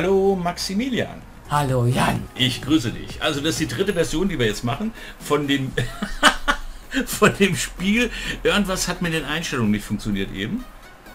Hallo Maximilian. Hallo Jan. Ich grüße dich. Also das ist die dritte Version, die wir jetzt machen von dem von dem Spiel. Irgendwas hat mit den Einstellungen nicht funktioniert eben.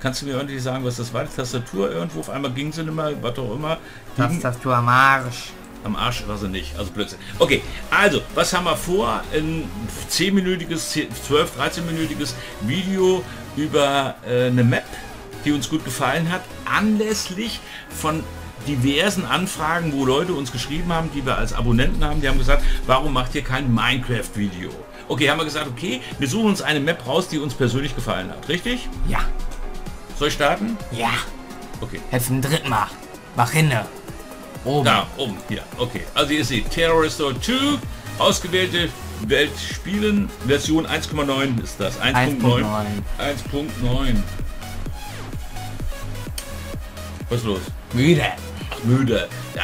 Kannst du mir irgendwie sagen, was das war? Die Tastatur irgendwo auf einmal ging sie nicht mehr, was auch immer. Tastatur am Arsch. Am Arsch war sie nicht, also Blödsinn. Okay, also, was haben wir vor? Ein 10-minütiges, 12, 13-minütiges Video über äh, eine Map, die uns gut gefallen hat, anlässlich von diversen Anfragen, wo Leute uns geschrieben haben, die wir als Abonnenten haben, die haben gesagt, warum macht ihr kein Minecraft-Video? Okay, haben wir gesagt, okay, wir suchen uns eine Map raus, die uns persönlich gefallen hat, richtig? Ja. Soll ich starten? Ja. Okay. Jetzt zum dritten Mal. Mach hinne. Oben. Da, oben, hier. Okay. Also ihr seht, Terrorist 2, ausgewählte Welt spielen, Version 1,9 ist das. 1.9. 1.9. 1.9. Was ist los? Müde. Müde. Ja,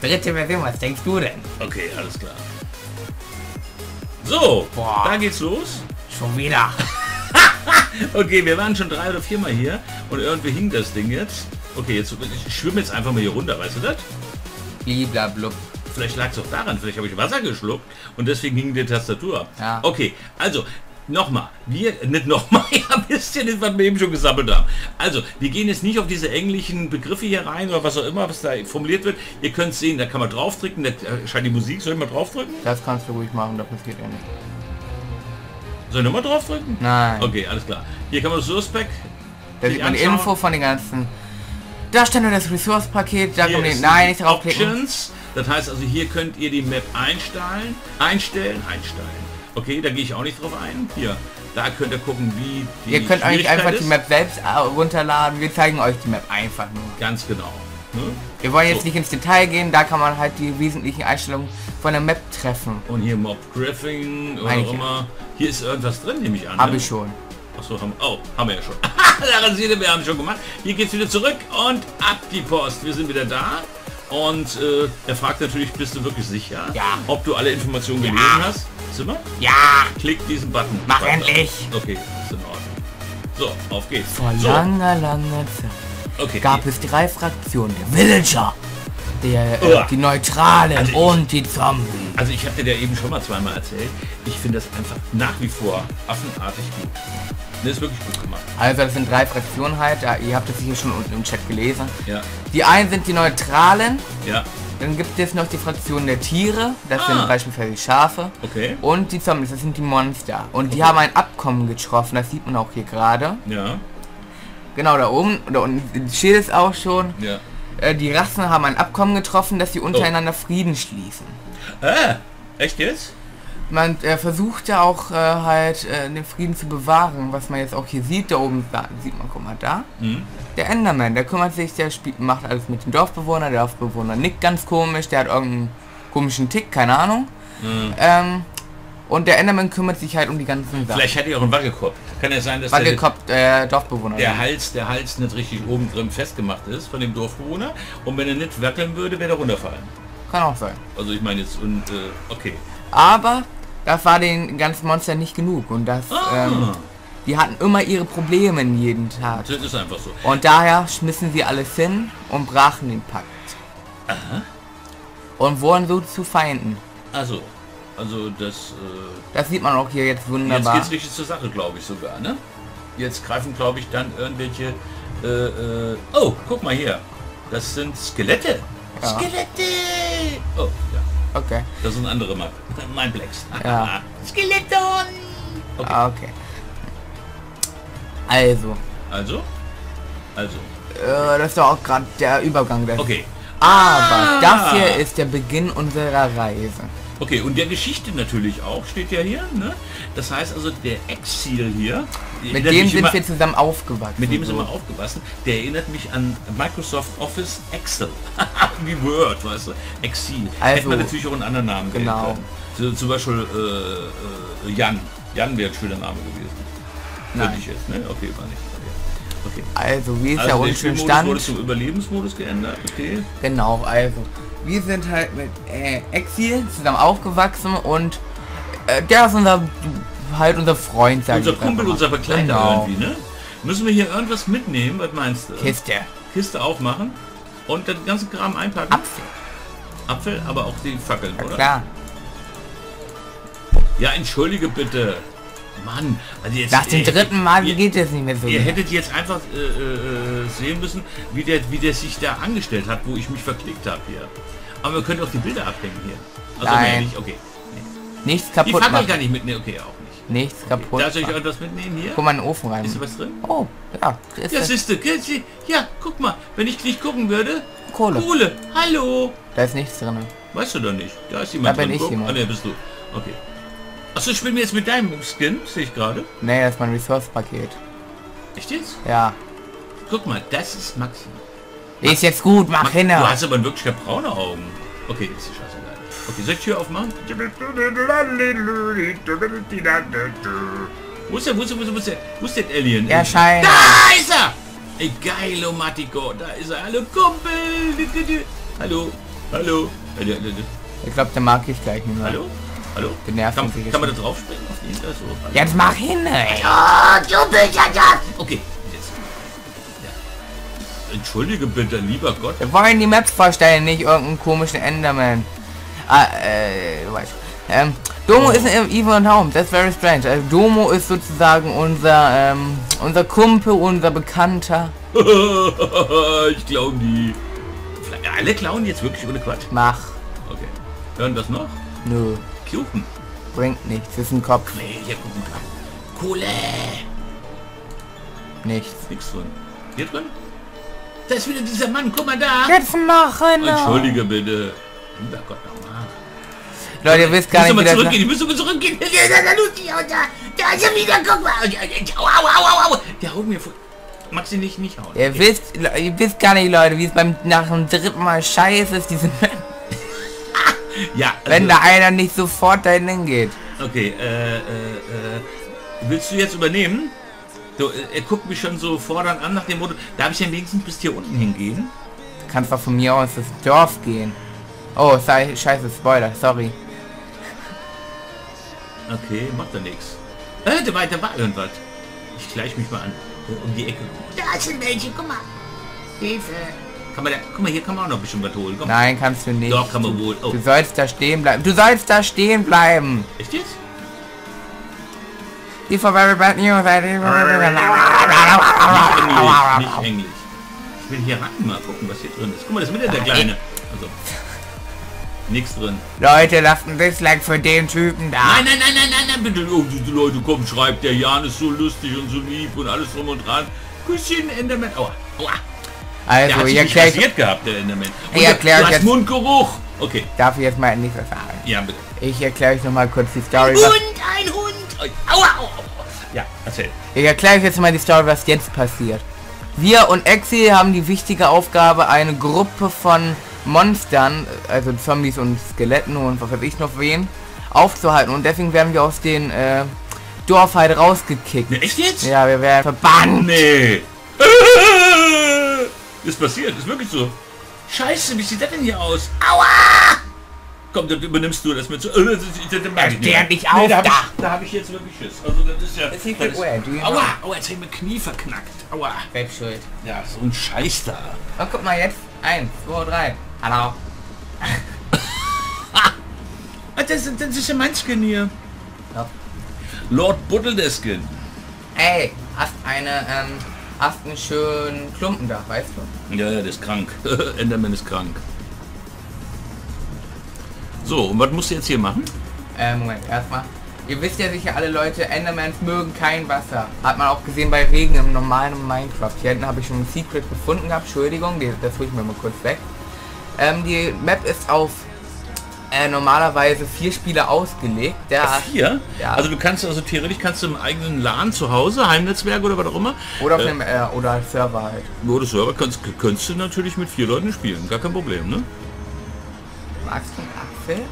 Dritte Version, was denkst du denn? okay, alles klar. So, Boah. da geht's los. Schon wieder. Okay, wir waren schon drei oder viermal hier und irgendwie hing das Ding jetzt. Okay, jetzt ich schwimme jetzt einfach mal hier runter, weißt du das? Bliblablub. Vielleicht lag es auch daran, vielleicht habe ich Wasser geschluckt und deswegen hing die Tastatur. Ja. Okay, also nochmal, wir, nicht nochmal, ja, wisst ihr nicht, was wir eben schon gesammelt haben. Also, wir gehen jetzt nicht auf diese englischen Begriffe hier rein oder was auch immer, was da formuliert wird. Ihr könnt sehen, da kann man draufdrücken, da äh, scheint die Musik, soll ich mal draufdrücken? Das kannst du ruhig machen, das passiert ja nicht. Soll ich nochmal draufdrücken? Nein. Okay, alles klar. Hier kann man das Source-Pack Da sieht man anschauen. Info von den ganzen... Da stand nur das Resource-Paket, da kommt Nein, nicht draufklicken. Options. Das heißt also, hier könnt ihr die Map einstellen, einstellen, einstellen. Okay, da gehe ich auch nicht drauf ein. Hier, da könnt ihr gucken, wie die Ihr könnt eigentlich Schwierigkeit einfach die ist. Map selbst äh, runterladen. Wir zeigen euch die Map einfach nur. Ganz genau. Ne? Wir wollen jetzt So. nicht ins Detail gehen, da kann man halt die wesentlichen Einstellungen von der Map treffen. Und hier Mob Griffing oder auch immer. Hier ist irgendwas drin, nehme ich an. Habe ne? ich schon. Achso, haben, oh, haben wir ja schon. Daran seht ihr, wir haben schon gemacht. Hier geht's wieder zurück und ab die Post. Wir sind wieder da. Und äh, er fragt natürlich, bist du wirklich sicher, Ja. ob du alle Informationen gelesen hast? Sind wir? Ja! Klick diesen Button. Mach Weiter. endlich. Okay, ist in Ordnung. So, auf geht's. Vor so, langer, langer Zeit okay. gab es drei Fraktionen. Der Villager, der, äh, die Neutralen Also ich- und die Zombies. Also ich habe dir ja eben schon mal zweimal erzählt. Ich finde das einfach nach wie vor affenartig gut. Das ist wirklich gut gemacht. Also das sind drei Fraktionen halt, da, ihr habt es hier schon unten im Chat gelesen. Ja, Die einen sind die Neutralen, ja, dann gibt es noch die Fraktion der Tiere, das Ah. sind beispielsweise die Schafe. okay. Und die Zombies, das sind die Monster. Und die haben ein Abkommen getroffen, das sieht man auch hier gerade. Ja, Genau, da oben, da unten steht es auch schon. ja. Äh, die Rassen haben ein Abkommen getroffen, dass sie untereinander Frieden schließen. Äh, echt jetzt? Man äh, versucht ja auch äh, halt äh, den Frieden zu bewahren, was man jetzt auch hier sieht. Da oben da, sieht man, guck mal da. Hm? Der Enderman, der kümmert sich, der spielt, macht alles mit dem Dorfbewohner. Der Dorfbewohner nickt ganz komisch, der hat irgendeinen komischen Tick, keine Ahnung. Hm. Ähm, und der Enderman kümmert sich halt um die ganzen Sachen. Vielleicht hat er auch einen Wackelkopf. Kann ja sein, dass der, Wackelkopf, äh, Dorfbewohner. der Hals, der Hals nicht richtig oben drin festgemacht ist von dem Dorfbewohner. Und wenn er nicht wackeln würde, wäre er runterfallen. Kann auch sein. Also ich meine jetzt und äh, okay. Aber das war den ganzen Monster nicht genug. Und das, Ah. ähm, die hatten immer ihre Probleme jeden Tag. Das ist einfach so. Und daher schmissen sie alles hin und brachen den Pakt. Und wurden so zu Feinden. Also, also das. Äh, Das sieht man auch hier jetzt jetzt wunderbar. geht's richtig zur Sache, glaube ich sogar, ne? Jetzt greifen, glaube ich, dann irgendwelche. Äh, äh, oh, guck mal hier. Das sind Skelette. Ja. Skelette. Oh. Okay. Das sind andere Map. Mein Blacks. Ja. Skeleton. Okay. Ah, okay. Also, Also? Also. äh, das ist doch auch gerade der Übergang. Der Okay. Aber Ah. das hier ist der Beginn unserer Reise. Okay, und der Geschichte natürlich auch, steht ja hier, ne? Das heißt also, der Exil hier, Mit dem sind immer, wir zusammen aufgewachsen. mit dem ist so. immer aufgewachsen, der erinnert mich an Microsoft Office Excel. Wie Word, weißt du? Exil. Also- Hätte man natürlich auch einen anderen Namen Genau. können. So, zum Beispiel äh, äh, Jan. Jan wäre ein schöner Name gewesen. Nein. ich jetzt, ne? Okay, war nicht. Okay. Also, wie ist Also der unschön Stand? wurde zum Überlebensmodus geändert, okay. Genau, also. Wir sind halt mit äh, Exil zusammen aufgewachsen und äh, der ist unser halt unser Freund, sag Unser Kumpel, unser. Begleiter Genau. irgendwie, ne? Müssen wir hier irgendwas mitnehmen? Was meinst du? Kiste. Kiste aufmachen Und den ganzen Kram einpacken? Apfel. Apfel, aber auch die Fackeln, Ja, oder? klar. Ja, entschuldige bitte. Mann, also jetzt... Nach dem dritten Mal ihr- geht es nicht mehr so. Ihr hättet jetzt einfach äh, äh, sehen müssen, wie der, wie der sich da angestellt hat, wo ich mich verklickt habe hier. Aber wir können auch die Bilder abhängen hier. Also Nein. nee, nicht, okay. Nichts Die kaputt Fackel machen. kann ich mitnehmen, okay, auch. Nichts kaputt Darf ich etwas mitnehmen hier? Guck mal in den Ofen rein. Ist was drin? Oh, ja. Ist Ja, das siehste, ja, guck mal, wenn ich nicht gucken würde. Kohle. Kohle, hallo. Da ist nichts drin. Weißt du doch nicht. Da ist jemand Da bin drin. ich Guck. jemand. Ah, ne, bist du. Okay. Achso, spielen wir jetzt mit deinem Skin, sehe ich gerade. Nee, das ist mein Resource-Paket. Echt jetzt? Ja. Guck mal, das ist Maxi. Ist jetzt gut, mach Max, hin. Du hast aber wirklich braune Augen. Okay, ist die Scheiße. Okay, soll ich Tür aufmachen? Wo ist der, wo ist der, wo ist der, wo ist der, wo ist der Alien? Erscheinen. Da ist er! Ey, geilo Matico, da ist er. Hallo Kumpel! Hallo, hallo. Ich glaube, den mag ich gleich nicht mehr. Hallo? Hallo? Den nervt Kann, kann man da drauf springen? Auf ihn? Also, hallo. Jetzt mach hin, ey. Okay, jetzt. Ja. Entschuldige bitte, lieber Gott. Wir wollen die Maps vorstellen, nicht irgendeinen komischen Enderman. Ah, äh, du weißt. Ähm, Domo ist ein Evil and Home, that's very strange. Also Domo ist sozusagen unser, ähm, unser Kumpel, unser Bekannter. ich glaube die. Alle klauen jetzt wirklich ohne Quatsch. Mach. Okay. Hören das noch? Nö, Kuchen. bringt nichts, ist ein Kopf. Nee, hier gucken wir. Kohle. Nichts. Nichts drin. Hier drin? Da ist wieder dieser Mann, guck mal da. Jetzt machen! Entschuldige bitte. Lieber Gott. Leute, ihr wisst gar nicht, wie das... zurückgehen, die müssen wir zurückgehen. Da, ist er wieder, guck mal. Au, au, au, au. Der haut mir vor. Magst du nicht, nicht hauen? Ihr wisst, ihr wisst gar nicht, Leute, wie es beim nach dem dritten Mal scheiße ist, diese Ja, wenn also, da einer nicht sofort dahin hingeht. Okay, äh, äh, äh, willst du jetzt übernehmen? Du, äh, er guckt mich schon so fordernd an nach dem Motto, darf ich denn wenigstens bis hier unten hingehen? Du kannst doch von mir aus das Dorf gehen. Oh, sei, scheiße, Spoiler, sorry. Okay, macht er nichts. Äh, da war, da war irgendwas. Ich gleich mich mal an. So, um die Ecke. Da sind welche, guck mal. Hilfe. Kann man da, guck mal, hier kann man auch noch bestimmt was holen. Komm. Nein, kannst du nicht. Doch, kann man wohl. Oh, Du sollst da stehen bleiben. Du sollst da stehen bleiben. echt jetzt? Die bad news. Nicht englisch, nicht englisch. Ich will hier ran mal gucken, was hier drin ist. Guck mal, das ist wieder der Kleine. Also, nichts drin. Leute, lasst ein Dislike für den Typen da. Nein, nein, nein, nein, nein, nein, bitte. Oh, diese Leute, komm, schreibt, der Jan ist so lustig und so lieb und alles drum und dran. Küsschen, Enderman. Aua, aua. Also, ihr erklärt, gehabt, der Enderman. Und Ich der- erklär du euch hast jetzt- Mundgeruch. Okay, darf ich jetzt mal nicht sagen. ja, bitte. Ich erkläre euch noch mal kurz die Story. Was, Hund, ein Hund. Aua, aua, aua. Ja, erzähl. ich erkläre euch jetzt mal die Story, was jetzt passiert. Wir und Exi haben die wichtige Aufgabe, eine Gruppe von Monstern, also Zombies und Skeletten und was weiß ich noch wen, aufzuhalten. Und deswegen werden wir aus dem äh, Dorf halt rausgekickt. Echt jetzt? Ja, wir werden verbannt. Nee. Ist passiert, ist wirklich so. Scheiße, wie sieht das denn hier aus? Aua! Komm, dann übernimmst du das mit so. Äh, das, das, das nicht. dich auf, da hab da. ich, da hab ich jetzt wirklich Schiss. Also das ist ja. Das ist, you know? aua, aua, jetzt hab ich mein Knie verknackt. Aua. Selbst schuld. Ja, so ein Scheiß da. Oh, guck mal jetzt. Eins, zwei, drei. Hallo. Ah, das, das ist ja mein Skin hier. Ja. Lord Buddle der Skin. Ey, hast eine, ähm, hast einen schönen Klumpen da, weißt du? Ja, ja, der ist krank. Enderman ist krank. So, und was musst du jetzt hier machen? Äh, Moment, erstmal. Ihr wisst ja sicher alle Leute, Endermans mögen kein Wasser. Hat man auch gesehen bei Regen im normalen Minecraft. Hier hinten habe ich schon ein Secret gefunden gehabt. Entschuldigung, das hole ich mir mal kurz weg. Ähm, die Map ist auf äh, normalerweise vier Spieler ausgelegt. Der, Vier? Ja. Also du kannst also theoretisch kannst du im eigenen LAN zu Hause, Heimnetzwerk oder was auch immer, oder auf äh, dem äh, oder Server halt. oder Server kannst, könntest du natürlich mit vier Leuten spielen. Gar kein Problem, ne? Magst du einen Apfel?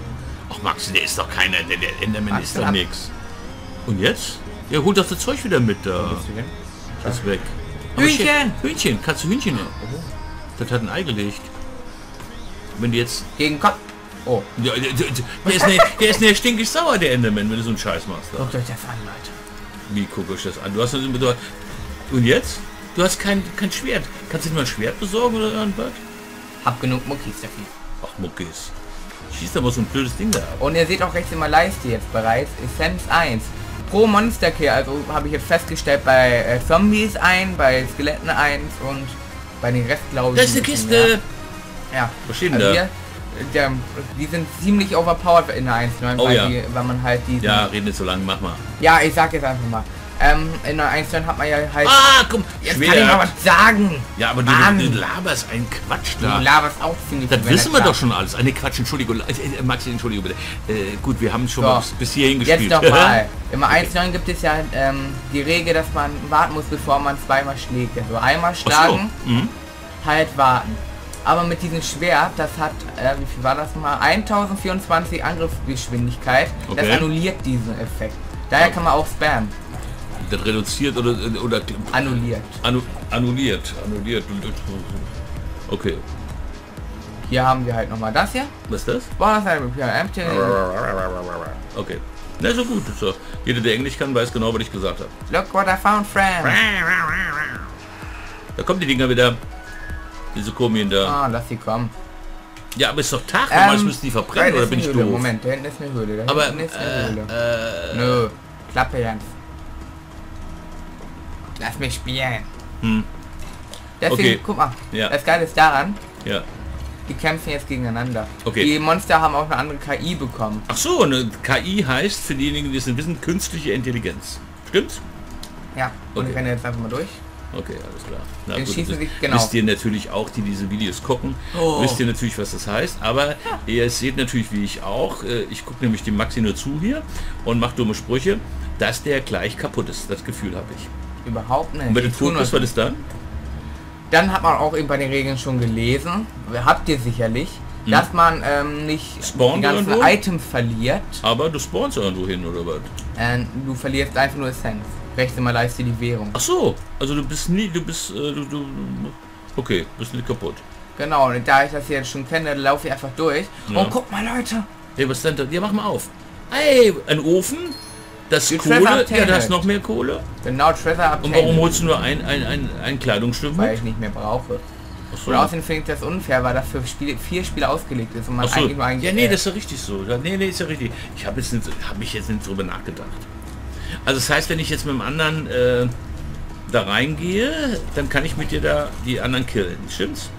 Ach Max, der ist doch keiner, der, der Enderman Magst ist doch nix. Und jetzt? Ja, hol doch das Zeug wieder mit da. Das ist weg. Hühnchen! Hühnchen, kannst du Hühnchen nehmen? Das hat ein Ei gelegt. Wenn du jetzt... Gegen Kopf. Oh, Ja, der, der, der ist nicht, der ist nicht stinkig sauer, der Enderman, wenn du so einen Scheiß machst. Guckt euch das an, Leute. Wie guck ich das an? Du hast und jetzt? Du hast kein, kein Schwert. Kannst du dir mal ein Schwert besorgen oder irgendwas? Hab genug Muckis dafür. Ach, Muckis. Schießt aber so ein blödes Ding da ab. Und ihr seht auch rechts immer Leiste jetzt bereits. Essenz 1. Pro Monster Kill, also habe ich jetzt festgestellt bei äh, Zombies ein, bei Skeletten 1 und bei den Rest glaube ich. Das ist eine Kiste. mehr. Ja. Denn Also hier, der, die sind ziemlich overpowered in der 1.9, Oh weil, ja. die, weil man halt die... Ja, red nicht so lange, mach mal. ja, ich sag jetzt einfach mal. Ähm, in der 1.9 hat man ja halt... Ah, komm, jetzt kann ich mal was sagen! Ja, aber du, Mann. du laberst einen Quatsch Du da. laberst auch ziemlich Das wissen wir doch schon alles. Eine Quatsch, Entschuldigung. Äh, äh, Maxi, Entschuldigung bitte. Äh, gut, wir haben schon So. bis, hierhin Jetzt gespielt. nochmal. Im 1.9 gibt es ja ähm, die Regel, dass man warten muss, bevor man zweimal schlägt. Also einmal Ach so. schlagen, Mhm. halt warten. Aber mit diesem Schwert, das hat, äh, wie viel war das mal? 1024 Angriffsgeschwindigkeit. Das Okay. annulliert diesen Effekt. Daher kann man auch spammen. Das reduziert oder, oder Annulliert. annu annulliert. Annulliert. Okay. Hier haben wir halt nochmal das hier. Was ist das? Boah, das ist. Okay. Na, so gut. So. Jeder, der Englisch kann, weiß genau, was ich gesagt habe. Look what I found, friend. Da kommen die Dinger wieder. Diese komischen da. Ah, lass sie kommen. Ja, aber ist doch Tag. Ähm, müssen die verbrennen, oder bin ich Höhle. doof? Moment, da hinten ist eine Höhle. Da Aber, hinten ist eine äh, Höhle. äh, Nö, Klappe Jens. Lass mich spielen. Hm. Deswegen, Okay. guck mal, Ja. das Geile ist daran, ja. die kämpfen jetzt gegeneinander. Okay. Die Monster haben auch eine andere KI bekommen. Ach so, eine KI heißt für diejenigen, die es nicht wissen, künstliche Intelligenz. Stimmt's? Ja, und Okay. ich renne jetzt einfach mal durch. Okay, alles klar. Na schießen das sich- genau. Wisst ihr natürlich auch, die diese Videos gucken, Oh. wisst ihr natürlich, was das heißt. Aber ihr seht natürlich, wie ich auch, äh, ich gucke nämlich dem Maxi nur zu hier und mache dumme Sprüche, dass der gleich kaputt ist. Das Gefühl habe ich. Überhaupt nicht. Und wenn du tun was- was ist dann? Dann hat man auch eben bei den Regeln schon gelesen, habt ihr sicherlich, dass man ähm, nicht Hm. Spawnt die ganzen irgendwo? Items verliert. Aber du spawnst irgendwo hin, oder was? Äh, du verlierst einfach nur Essenz. Rechts immer leiste die Währung. Ach so, also du bist nie, du bist, äh, du, du, okay, bist nicht kaputt. Genau, und da ich das jetzt schon kenne, laufe ich einfach durch. Ja. Und guck mal Leute, Hey, was denn da? Ja, mach mal auf. Hey, ein Ofen? Das Die Kohle? Ja, da Taylor. hast noch mehr Kohle. genau Treasure Und warum holst du nur ein, ein, ein, ein Kleidungsstück weil ich nicht mehr brauche. So. Und außerdem finde ich das unfair, weil das für Spiele, vier Spiele ausgelegt ist und man so. eigentlich nur eigentlich... Ja, nee, das ist ja richtig so. Ja, nee, nee, ist ja richtig. Ich habe jetzt nicht, hab mich jetzt nicht drüber nachgedacht. Also das heißt, wenn ich jetzt mit dem anderen äh, da reingehe, dann kann ich mit dir da die anderen killen. Stimmt's?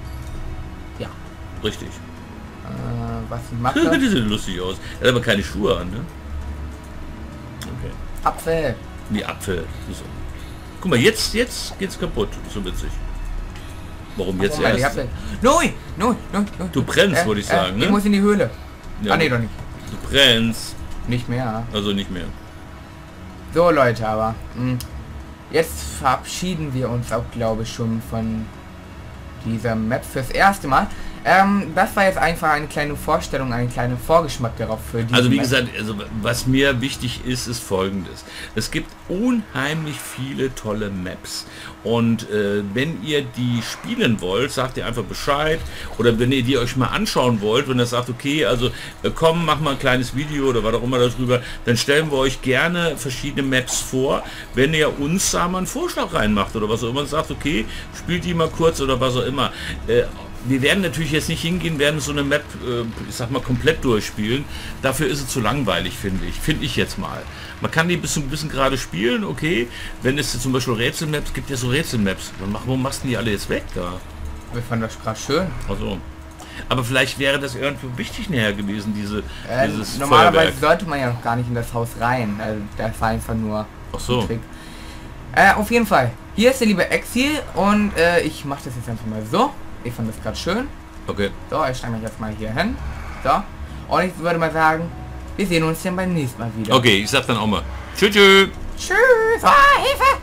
Ja. Richtig. Äh, was ich mache, die sehen lustig aus. Er hat aber keine Schuhe an, ne? Okay. Apfel. Die Apfel. So. Guck mal, jetzt, jetzt geht's kaputt. So witzig. Warum jetzt Oh, erst? Apfel. Nui, nui, nui, nui. Du brennst, wollte ich sagen, Ich ne? muss in die Höhle. Ja, ah, nee, doch nicht. Du brennst. Nicht mehr. Also nicht mehr. So, Leute, aber... Mh, jetzt verabschieden wir uns auch, glaube ich, schon von dieser Map fürs erste Mal. Ähm, das war jetzt einfach eine kleine Vorstellung, ein kleiner Vorgeschmack darauf für die Also wie gesagt, also was mir wichtig ist, ist folgendes. Es gibt unheimlich viele tolle Maps. Und äh, wenn ihr die spielen wollt, sagt ihr einfach Bescheid. Oder wenn ihr die euch mal anschauen wollt, wenn ihr sagt, okay, also äh, komm, mach mal ein kleines Video oder was auch immer darüber, dann stellen wir euch gerne verschiedene Maps vor. Wenn ihr uns da mal einen Vorschlag reinmacht oder was auch immer und sagt, okay, spielt die mal kurz oder was auch immer. Äh, wir werden natürlich jetzt nicht hingehen, werden so eine Map, äh, ich sag mal, komplett durchspielen. Dafür ist es zu langweilig, finde ich. Finde ich jetzt mal. Man kann die bis ein bisschen gerade spielen, okay. Wenn es zum Beispiel Rätselmaps gibt, ja so Rätselmaps. Warum machst du die alle jetzt weg da? Wir fanden das gerade schön. Also. Aber vielleicht wäre das irgendwie wichtig näher gewesen, diese, Äh, dieses normalerweise Feuerwerk. sollte man ja noch gar nicht in das Haus rein. Also, das war einfach nur Ach so. ein Trick. Äh, auf jeden Fall. Hier ist der liebe Exil und äh, ich mache das jetzt einfach mal so. Ich fand das gerade schön. Okay. So, ich stelle mich jetzt mal hier hin. So. Und ich würde mal sagen, wir sehen uns dann beim nächsten Mal wieder. Okay, ich sag dann auch mal. Tschüss. tschüss. Tschüss. Ah, Hilfe!